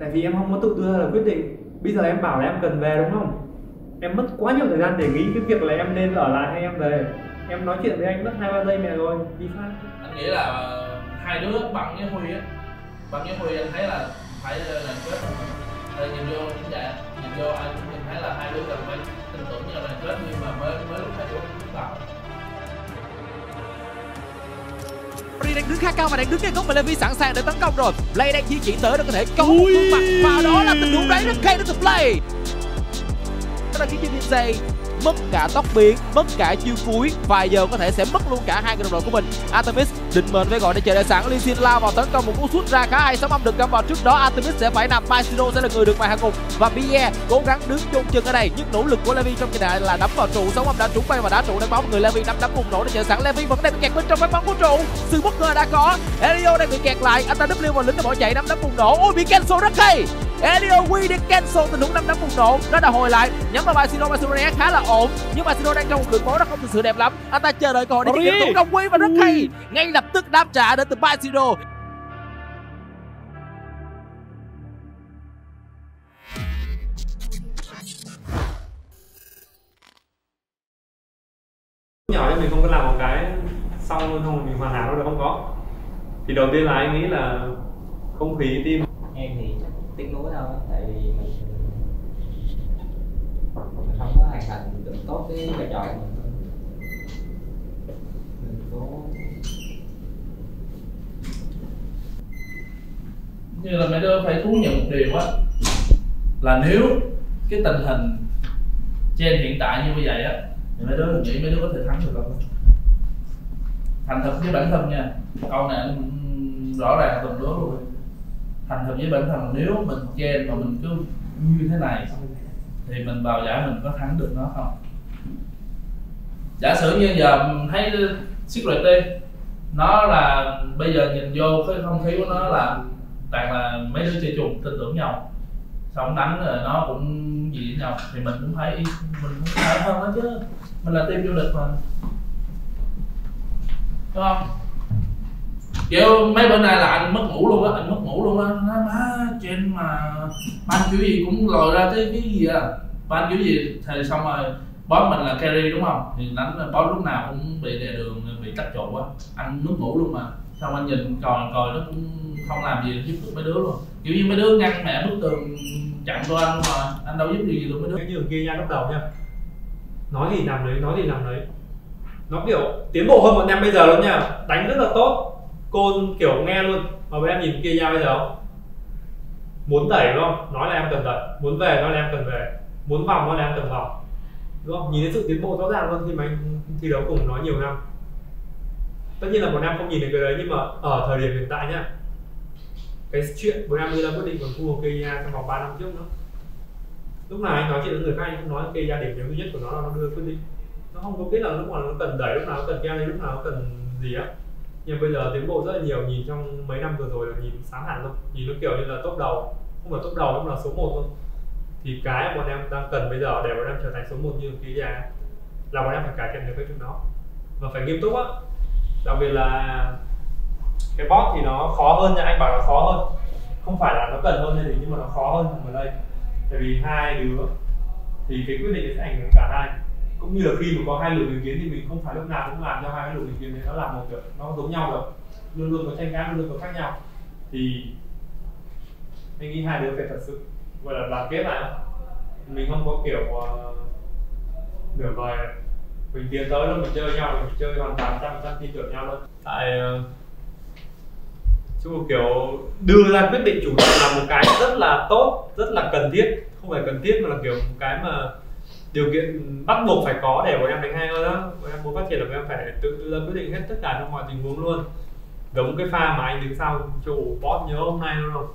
tại vì em không có tự đưa ra quyết định. Bây giờ em bảo là em cần về đúng không? Em mất quá nhiều thời gian để nghĩ cái việc là em nên ở lại hay em về. Em nói chuyện với anh mất hai ba giây mẹ rồi, đi phát. Anh nghĩ là hai đứa bằng với huy á. Bằng với huy anh thấy là phải làm kết Tại ờ, nhìn vô chính vậy nhìn vô anh cũng nhìn thấy là hai đứa cần phải tin tưởng nhau làm kết nhưng mà mới mới lúc hai đứa vào Ri đang đứng khá cao và đang đứng ngay góc mà Levi sẵn sàng để tấn công rồi. Play đang di chuyển tới để có thể có một gương mặt. Và đó là tình huống đấy rất hay từ Play. Đó là khiến cho Lindsay mất cả tóc biến, mất cả chiêu cuối. Vài giờ có thể sẽ mất luôn cả hai người đồng đội của mình. Artemis định mệnh với gọi để chờ đợi sẵn, Lee Sin lao vào tấn công một cú sút ra khá hay, sớm âm được găm vào trước đó. Artemis sẽ phải nằm, Maestro sẽ là người được mài hạ gục và Pierre cố gắng đứng chôn chân ở đây, nhưng nỗ lực của Levi trong trận này là đấm vào trụ, sớm âm đã trúng bay và đá trụ đánh bóng. Người Levi nắm đấm bùng nổ để chờ sẵn, Levi vẫn đang bị kẹt bên trong cái bóng của trụ, sự bất ngờ đã có, Elio đang bị kẹt lại, anh ta W vào lính để bỏ chạy. Nắm đấm bùng nổ, ôi bị cancel rất hay, Elio Quy đi cancel tình huống năm đấm bùng nổ. Nó đã hồi lại. Nhắm vào Basino Basino né khá là ổn. Nhưng Basino đang trong một đường bóng nó không thực sự đẹp lắm. Anh ta chờ đợi cơ hội để hiện tấn công Quy và rất hay. Ngay lập tức đáp trả đến từ Basino nhỏ nhưng mình không có làm một cái xong luôn không mình hoàn hảo được không có. Thì đầu tiên là anh nghĩ là không khí team em thì chắc tiếc nuối thôi tại vì mình mình không có hoàn thành được tốt cái vai trò của mình. Mình cố. Như là mấy đứa phải thú nhận một điều á, là nếu cái tình hình trên hiện tại như bây vậy á, thì mấy đứa nghĩ mấy đứa có thể thắng được không thành thật với bản thân nha, câu này rõ ràng từng đứa luôn thành thật với bản thân nếu mình chen mà mình cứ như thế này, thì mình vào giải mình có thắng được nó không? Giả sử như giờ mình thấy Secret Team nó là bây giờ nhìn vô cái không khí của nó là toàn là mấy đứa chơi chung, tin tưởng nhau. Xong đánh rồi nó cũng gì với nhau, thì mình cũng phải mình cũng phải hơn nó chứ. Mình là team du lịch mà. Đúng không? Kiểu mấy bữa nay là anh mất ngủ luôn á, anh mất ngủ luôn á. Nó má, trên mà ban kiểu gì cũng lòi ra cái cái gì à ban kiểu gì, thì xong rồi, boss mình là carry đúng không? Thì đánh boss lúc nào cũng bị đè đường, bị cắt trụ á. Anh mất ngủ luôn mà. Xong anh nhìn còi còi nó cũng không làm gì, giúp được mấy đứa luôn. Kiểu như mấy đứa ngăn mẹ bức tường chặn của anh mà, anh đâu giúp gì được mấy đứa. Cái nhường kia nha, lúc đầu nha. Nói gì làm đấy nói gì làm đấy nó kiểu tiến bộ hơn bọn em bây giờ luôn nha. Đánh rất là tốt côn kiểu nghe luôn. Mà bọn em nhìn kia nha, bây giờ không? Muốn đẩy đúng không? Nói là em cần đẩy. Muốn về nói là em cần về. Muốn vòng nói là em cần vòng. Đúng không? Nhìn thấy sự tiến bộ rõ ràng luôn khi mà anh thi đấu cùng nó nhiều năm. Tất nhiên là bọn em không nhìn được cái đấy, nhưng mà ở thời điểm hiện tại nhá. Cái chuyện bọn em đưa ra quyết định còn thua kia trong vòng 3 năm trước nữa. Lúc nào anh nói chuyện với người khác, anh cũng nói cây gia điểm yếu duy nhất của nó là nó đưa quyết định. Nó không có biết là lúc nào nó cần đẩy, lúc nào nó cần kia lúc nào nó cần gì á nhưng bây giờ tiến bộ rất là nhiều, nhìn trong mấy năm vừa rồi là nhìn sáng hẳn luôn. Nhìn nó kiểu như là top đầu, không phải top đầu cũng là số 1 luôn. Thì cái bọn em đang cần bây giờ để bọn em trở thành số 1 như kia ra là bọn em phải cải thiện được cái chuyện đó. Và phải nghiêm túc á. Đặc biệt là cái bot thì nó khó hơn nha, anh bảo nó khó hơn. Không phải là nó cần hơn hay gì nhưng mà nó khó hơn ở đây tại vì hai đứa, thì cái quyết định sẽ ảnh hưởng cả hai cũng như là khi mà có hai luồng ý kiến thì mình không phải lúc nào cũng làm cho hai cái luồng ý kiến đấy nó làm một kiểu nó giống nhau được. Luôn luôn có tranh cãi luôn luôn có khác nhau. Thì anh nghĩ hai đứa phải thật sự gọi là đoàn kết lại mình không có kiểu uh, nửa vời mình tiến tới luôn mình chơi nhau mình chơi hoàn toàn trăm trăm tin tưởng nhau luôn. Tại ờ, uh, chung kiểu đưa ra quyết định chủ động là một cái rất là tốt rất là cần thiết. Không phải cần thiết mà là kiểu một cái mà điều kiện bắt buộc phải có để bọn em đánh hay hơn đó. Bọn em muốn phát triển là bọn em phải tự ra quyết định hết tất cả trong mọi tình huống luôn. Giống cái pha mà anh đứng sau chủ boss nhớ hôm nay luôn không?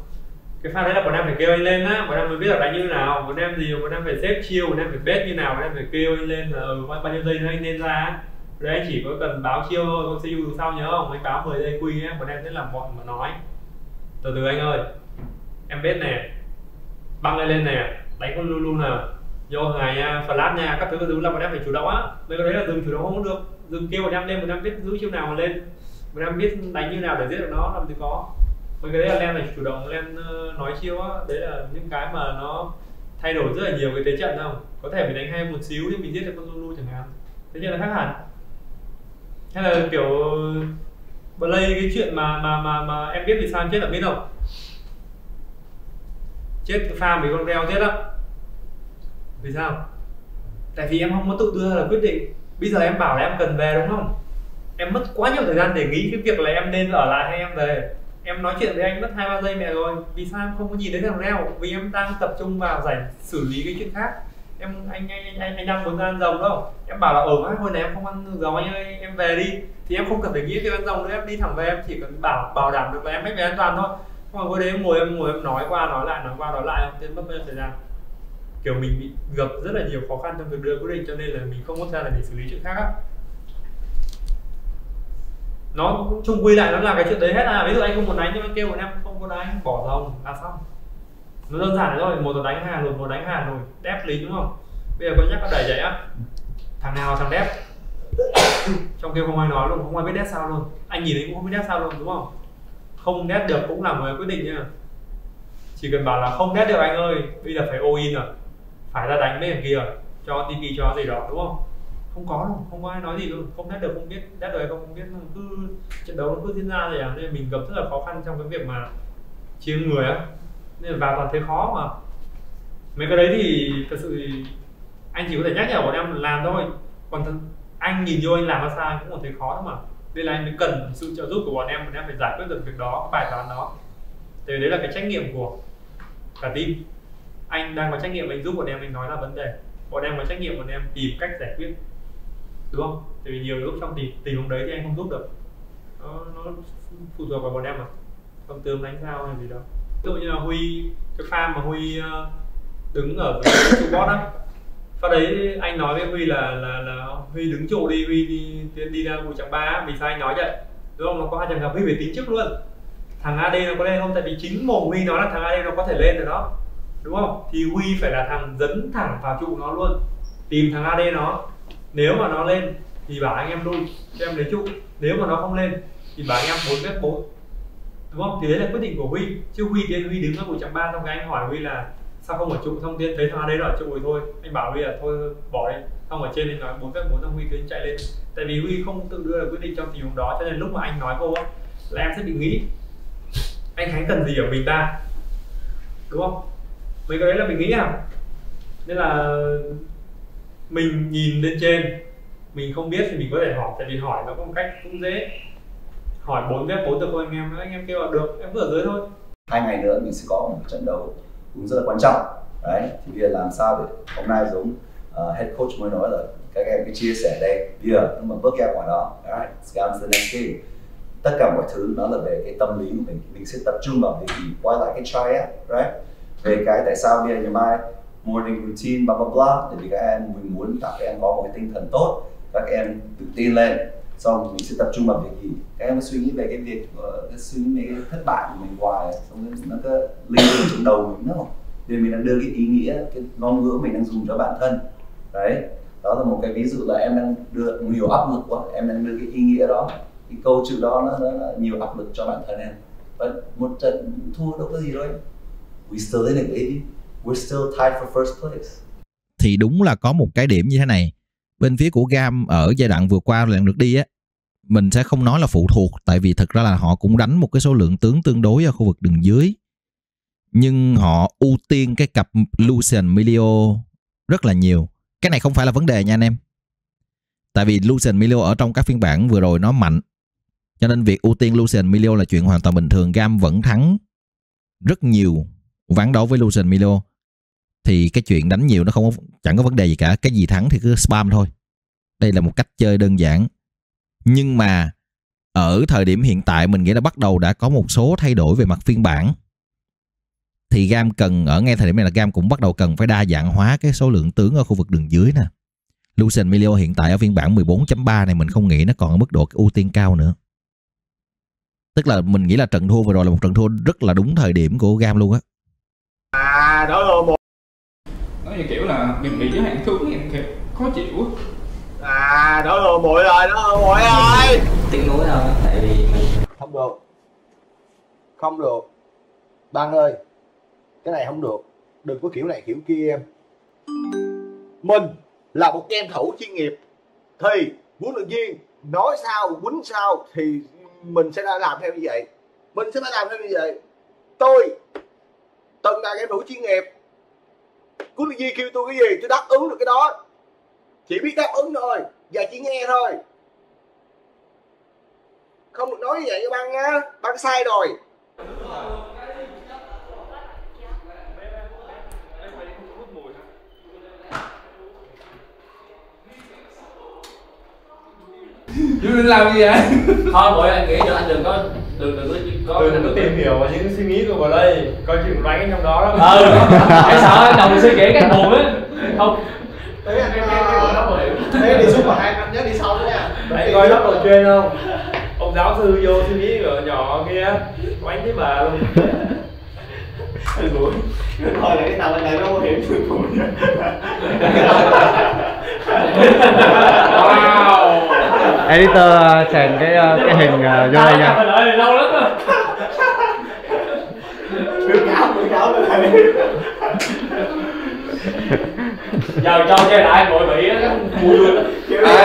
Cái pha đấy là bọn em phải kêu anh lên á. Bọn em mới biết là đánh như nào. Bọn em gì bọn em phải xếp chiêu bọn em phải bet như nào bọn em phải kêu anh lên là ừ, bao nhiêu giây nữa anh nên ra đấy anh chỉ có cần báo chiêu thôi con CU sau nhớ không? Anh báo 10 giây quy á bọn em sẽ làm bọn mà nói. Từ từ anh ơi. Em bet nè. Băng lên lên nè. Đánh con lulu nào vô ngày à, nha flash nha, các thứ các thứ, là bọn em phải chủ động á. Mấy cái đấy là dừng chủ động không được. Dừng kêu bọn em lên, bọn em biết giữ chiêu nào mà lên. Bọn em biết đánh như nào để giết được nó, làm gì có. Mấy cái đấy là lem là chủ động lem ờ, nói chiêu á. Đấy là những cái mà nó thay đổi rất là nhiều cái thế trận không có thể mình đánh hay một xíu thì mình giết được con lulu chẳng hạn. Thế nhưng là khác hẳn. Hay là kiểu play cái chuyện mà mà mà mà em biết vì sao em chết là biết không chết pha bị con reo chết á vì sao? Tại vì em không có tự đưa ra là quyết định. Bây giờ em bảo là em cần về đúng không? Em mất quá nhiều thời gian để nghĩ cái việc là em nên ở lại hay em về. Em nói chuyện với anh mất hai ba giây mẹ rồi. Vì sao em không có nhìn thấy thằng reo vì em đang tập trung vào giải xử lý cái chuyện khác. Em anh anh anh, anh đang muốn ăn rồng đâu. Em bảo là ờ, ở mãi hồi này em không ăn rồng anh ơi em về đi. Thì em không cần phải nghĩ cái ăn rồng nữa em đi thẳng về em chỉ cần bảo bảo đảm được là em hết về an toàn thôi. Không mà cái đấy em ngồi em ngồi em nói qua nói lại nói qua nói lại không nên mất bao nhiêu thời gian kiểu mình bị gặp rất là nhiều khó khăn trong việc đưa quyết định cho nên là mình không có ra là để xử lý chuyện khác á. Nó chung quy lại, nó là cái chuyện đấy hết à. Ví dụ anh không muốn đánh nhưng mà kêu bọn em, không có đánh, bỏ rồng là xong nó đơn giản thôi, một là đánh hà rồi, một đánh hà rồi, đép lý, đúng không? Bây giờ có nhắc có đẩy vậy á. Thằng nào thằng đép? Trong kia không ai nói luôn, không ai biết đép sao luôn. Anh nhìn thấy cũng không biết đép sao luôn, đúng không? Không đép được cũng là một quyết định nha. Chỉ cần bảo là không đét được anh ơi, bây giờ phải all in rồi phải ra đánh mấy thằng kia cho TV cho gì đó đúng không? Không có đâu không có ai nói gì luôn không đắt được không biết đắt được không không biết cứ trận đấu nó cứ diễn ra rồi à? Nên mình gặp rất là khó khăn trong cái việc mà chia người á. Nên là vào toàn thấy khó mà. Mấy cái đấy thì thật sự thì anh chỉ có thể nhắc nhở bọn em làm thôi. Còn thật, anh nhìn vô anh làm ra sao cũng còn thấy khó lắm mà. Nên là anh mới cần sự trợ giúp của bọn em bọn em phải giải quyết được việc đó bài toán đó. Thì đấy là cái trách nhiệm của cả team anh đang có trách nhiệm anh giúp bọn em anh nói là vấn đề. Bọn em có trách nhiệm bọn em tìm cách giải quyết. Đúng không? Tại vì nhiều lúc trong tìm tình huống đấy thì anh không giúp được. Nó, nó phụ thuộc vào bọn em mà. Không tướng đánh sao hay gì đó. Ví dụ như là huy cái farm mà huy ờ, đứng ở trụ bot á. Sau đấy anh nói với huy là là là huy đứng trụ đi huy đi đi, đi ra bụi chẳng ba vì sao anh nói vậy? Đúng không? Nó có hai trường hợp huy phải tính trước luôn. Thằng AD nó có lên không? Tại vì chính mồm huy nói là thằng AD nó có thể lên rồi đó đúng không? Thì huy phải là thằng dẫn thẳng vào trụ nó luôn. Tìm thằng AD nó. Nếu mà nó lên, thì bảo anh em lui. Cho em lấy trụ. Nếu mà nó không lên, thì bảo anh em bốn mét bốn. Đúng không? Thì đấy là quyết định của huy. Chứ huy tiên, huy đứng ở bụi trăm ba, xong cái anh hỏi huy là, sao không ở trụ? Thông tiên thấy thằng AD nó ở trụ rồi thôi. Anh bảo huy là, thôi, bỏ đi. Xong ở trên anh nói, bốn mét bốn. Xong huy cứ chạy lên. Tại vì huy không tự đưa ra quyết định trong tình huống đó, cho nên lúc mà anh nói cô là em sẽ bị nghĩ, anh Khánh cần gì ở mình ta? Đúng không? Mấy cái đấy là mình nghĩ à. Nên là mình nhìn lên trên mình không biết thì mình có thể hỏi tại vì hỏi nó có một cách cũng dễ. Hỏi bốn phép bốn từ cô anh em anh em kêu là được em cứ ở dưới thôi. Hai ngày nữa mình sẽ có một trận đấu cũng rất là quan trọng. Đấy thì bây giờ làm sao để hôm nay giống uh, head coach mới nói rồi các em cứ chia sẻ đây bây giờ nhưng mà bước ra ngoài đó. Right it's the next game. Tất cả mọi thứ nó là về cái tâm lý của mình. Mình sẽ tập trung vào cái gì quay lại cái triad right về cái tại sao bây giờ ngày mai morning routine blah blah blah để vì các em mình muốn các em có một cái tinh thần tốt các em tự tin lên. Xong mình sẽ tập trung vào việc gì? Các em suy nghĩ về cái việc ờ, cái suy nghĩ về cái thất bại của mình hoài xong rồi nó cứ linh lên trong đầu mình nữa nên mình đang đưa cái ý nghĩa cái ngôn ngữ mình đang dùng cho bản thân. Đấy đó là một cái ví dụ là em đang đưa nhiều áp lực quá em đang đưa cái ý nghĩa đó cái câu chữ đó nó, nó là nhiều áp lực cho bản thân em. Và một trận thua đâu có gì đâu we still in it, baby. We're still tied for first place. Thì đúng là có một cái điểm như thế này. Bên phía của Gam ở giai đoạn vừa qua lần được đi á, mình sẽ không nói là phụ thuộc, tại vì thực ra là họ cũng đánh một cái số lượng tướng tương đối ở khu vực đường dưới. Nhưng họ ưu tiên cái cặp Lucian Milio rất là nhiều. Cái này không phải là vấn đề nha anh em. Tại vì Lucian Milio ở trong các phiên bản vừa rồi nó mạnh. Cho nên việc ưu tiên Lucian Milio là chuyện hoàn toàn bình thường. Gam vẫn thắng rất nhiều ván đấu với Lucian Milo thì cái chuyện đánh nhiều nó không có, chẳng có vấn đề gì cả. Cái gì thắng thì cứ spam thôi. Đây là một cách chơi đơn giản. Nhưng mà ở thời điểm hiện tại mình nghĩ là bắt đầu đã có một số thay đổi về mặt phiên bản. Thì gam cần ở ngay thời điểm này là gam cũng bắt đầu cần phải đa dạng hóa cái số lượng tướng ở khu vực đường dưới nè. Lucian Milio hiện tại ở phiên bản 14.3 này mình không nghĩ nó còn ở mức độ ưu tiên cao nữa. Tức là mình nghĩ là trận thua vừa rồi là một trận thua rất là đúng thời điểm của gam luôn á à đó rồi một nó như kiểu là mình bị giới hạn thương em kiểu khó chịu à đó rồi muội rồi đó rồi muội ơi tiếng núi thôi tại vì mình không được. Không được. Băng ơi cái này không được. Đừng có kiểu này kiểu kia em. Mình là một game thủ chuyên nghiệp. Thì huấn luyện viên nói sao quýnh sao thì mình sẽ đã làm theo như vậy. Mình sẽ phải làm theo như vậy. Tôi từng là game thủ chuyên nghiệp. Luyện viên kêu tôi cái gì? Tôi đáp ứng được cái đó. Chỉ biết đáp ứng thôi và chỉ nghe thôi. Không được nói như vậy với băng á băng sai rồi. Định làm gì vậy? thôi mỗi anh nghĩ cho anh đừng có đừng đừng có có đừng có tìm hiểu vào những suy nghĩ của vào đây. Coi chừng đánh ở trong đó lắm. Ừ. Cái sợ anh đồng suy nghĩ cái buồn á không. Đấy, anh cái cái cái bữa đó mà hiểu Thế đi xuống mà hai anh nhớ đi sau nữa nha. anh coi lớp đầu chuyên không? Ông giáo sư vô suy nghĩ của nhỏ kia. Oánh thấy bà luôn. Thôi là cái tàu này nó bảo hiểm. Wow editor chèn cái ờ, cái hình ờ, vô đây nha. Lâu lắm rồi. Giờ cho chơi lại bội bị á vui luôn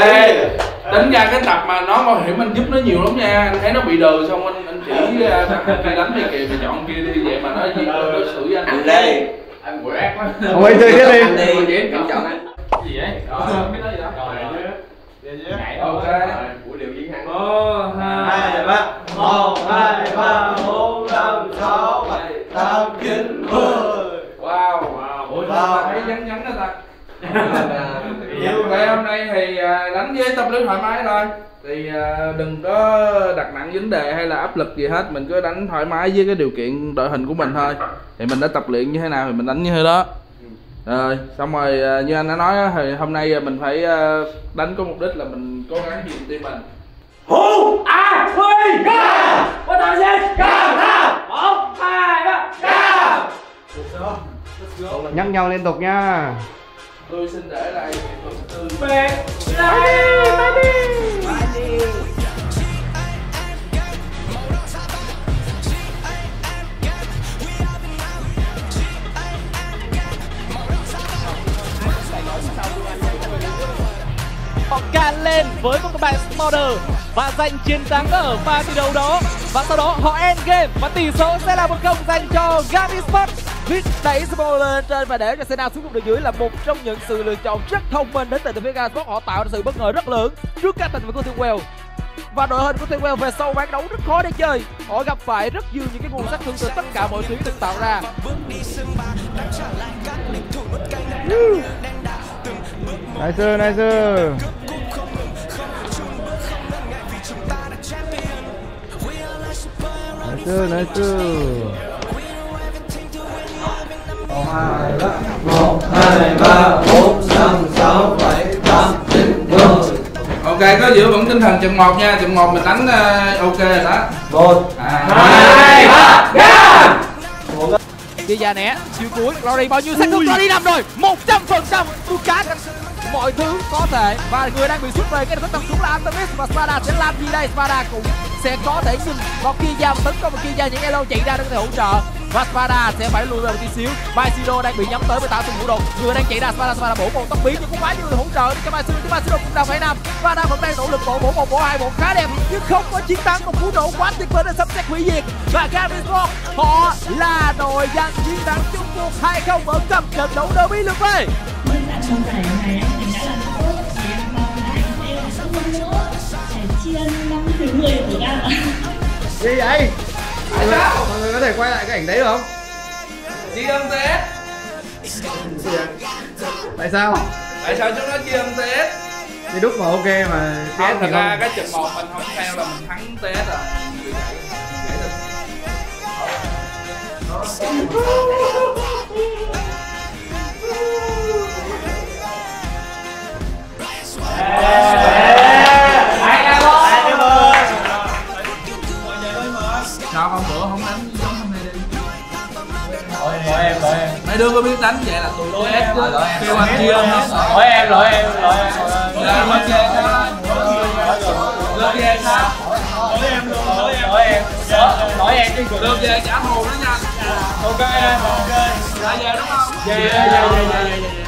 Ê, tính ra cái tập mà nó bảo hiểm anh giúp nó nhiều lắm nha. Anh thấy nó bị đờ xong anh anh chỉ kia đánh đi kìa mày chọn kia đi. Vậy mà nó gì nó xử với anh. Anh đi. anh quỷ ác quá. Ông ấy chơi tiếp đi. Anh đi, chọn. Anh. cái gì vậy? Ờ, cái đó gì đó. Ngại Ok. Nay thì à, đánh với tâm lý thoải mái thôi. Thì à, đừng có đặt nặng vấn đề hay là áp lực gì hết. Mình cứ đánh thoải mái với cái điều kiện đội hình của mình thôi. Thì mình đã tập luyện như thế nào thì mình đánh như thế đó. Rồi xong rồi à, như anh đã nói á, thì hôm nay mình phải đánh có mục đích là mình cố gắng dìm team mình. Hú! A! Huy! Ca Bắt đầu lên Ca Ca Một hai ba! Ca nhắc nhau liên tục nha tôi xin để lại phần tư đi họ can lên với một các bạn Smarter và giành chiến thắng ở pha thi đấu đó. Và sau đó họ end game và tỷ số sẽ là một không dành cho Gabi Sports Viết đẩy Smolder lên trên và để cho Senna xuống vùng đường dưới là một trong những sự lựa chọn rất thông minh đến từ từ phía Gabi họ tạo ra sự bất ngờ rất lớn trước các tình của Thiên Well và đội hình của Tuyên về sau ván đấu rất khó để chơi. Họ gặp phải rất nhiều những cái nguồn sát thương từ tất cả mọi tuyến được tạo ra. Nice nice nice nice ok có giữ vững tinh thần trận 1 nha. Trận 1 mình đánh ờ, ok rồi đó. Một à, Hai ba Ca Kia già né chiều cuối. Glory bao nhiêu sát thương Glory nằm rồi. 100 phần trăm. Lucas mọi thứ có thể. Và người đang bị xuất về cái được tập trung là Antamis và Spada sẽ làm gì đây? Spada cũng sẽ có thể nhìn vào kia ra tấn công vào kia ra những elo chạy ra để có thể hỗ trợ và Spada sẽ phải lùi về một tí xíu. Baisiro đang bị nhắm tới với tạo từng vũ đột người đang chạy ra Spada Spada bổ một tóc biến nhưng cũng quá nhiều người hỗ trợ cho Baisiro nhưng Baisiro cũng đang phải nằm. Spada vẫn đang nỗ lực bổ bổ một bổ hai bộ khá đẹp. Nhưng không có chiến thắng một cú nổ quá tuyệt vời để sắp xét hủy diệt. Và Gavin Sport họ là đội giành chiến thắng chung cuộc 2-0 ở cặp trận đấu derby lượt về Bên bạn trong giải này anh mình đã làm rất tốt thì em mong là anh sẽ làm tốt hơn nữa. Để tri ân năm thứ 10 của Gam ạ. gì vậy mọi người, mọi người có thể quay lại cái ảnh đấy được không tri ân TS tại sao? Tại sao chúng nó tri ân TS thì đúc mà ok mà thì thật ra cái trận 1 mình không theo là mình thắng TS rồi. Sao vậy là tụi TS chứ kêu anh tri Lỗi em, lỗi em, lỗi em. là mất sao lên về sao Lỗi em luôn, lỗi em. lỗi em lỗi em chứ được về trả thù nó nha ok em ok đã về đúng không về về về về